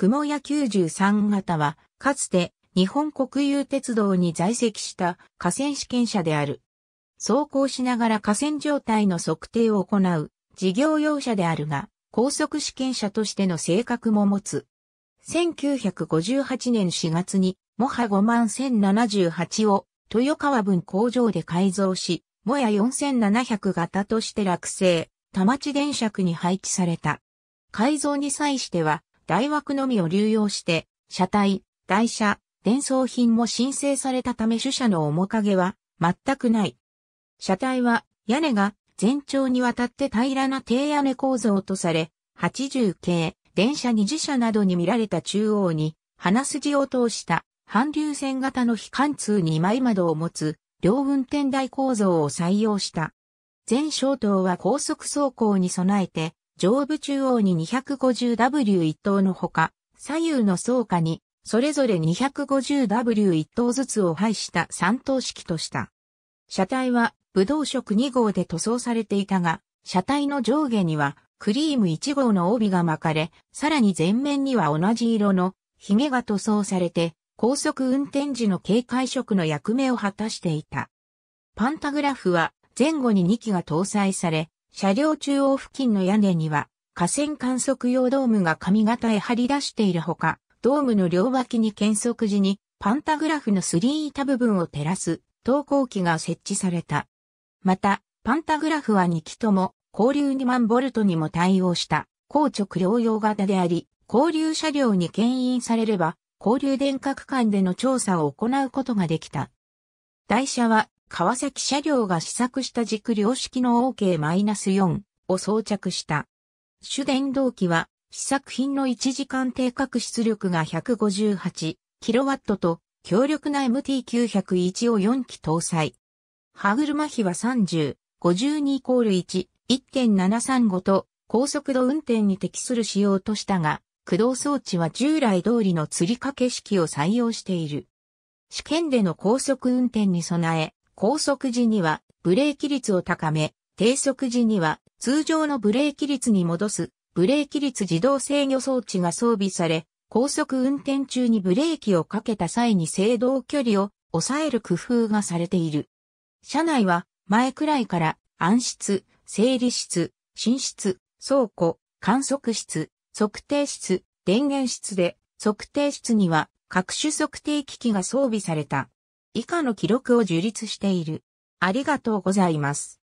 雲屋93型は、かつて日本国有鉄道に在籍した河川試験車である。走行しながら河川状態の測定を行う事業用車であるが、高速試験車としての性格も持つ。1958年4月に、モハ5万1078を豊川分工場で改造し、モヤ4700型として落成、田町電車区に配置された。改造に際しては、大枠のみを流用して、車体、台車、伝送品も申請されたため主車の面影は全くない。車体は屋根が全長にわたって平らな低屋根構造とされ、80系、電車二次車などに見られた中央に鼻筋を通した反流線型の非貫通2枚窓を持つ両運転台構造を採用した。全小灯は高速走行に備えて上部中央に 250W 一灯のほか、左右の走化にそれぞれ 250W 一灯ずつを配した3灯式とした。車体は武道色2号で塗装されていたが、車体の上下にはクリーム1号の帯が巻かれ、さらに前面には同じ色の髭が塗装されて、高速運転時の警戒色の役目を果たしていた。パンタグラフは前後に2機が搭載され、車両中央付近の屋根には河川観測用ドームが髪型へ張り出しているほか、ドームの両脇に検測時にパンタグラフの3板部分を照らす投光器が設置された。また、パンタグラフは2機とも交流2万ボルトにも対応した高直両用型であり、交流車両に牽引されれば、交流電化区間での調査を行うことができた。台車は川崎車両が試作した軸両式の OK-4 を装着した。主電動機は試作品の1時間定格出力が 158kW と強力な MT901 を4機搭載。歯車比は30、52イコール1、1.735と高速度運転に適する仕様としたが、駆動装置は従来通りの吊り掛け式を採用している。試験での高速運転に備え、高速時にはブレーキ率を高め、低速時には通常のブレーキ率に戻すブレーキ率自動制御装置が装備され、高速運転中にブレーキをかけた際に制動距離を抑える工夫がされている。車内は前くらいから暗室、整理室、寝室、倉庫、観測室、測定室、電源室で、測定室には各種測定機器が装備された。以下の記録を樹立している。ありがとうございます。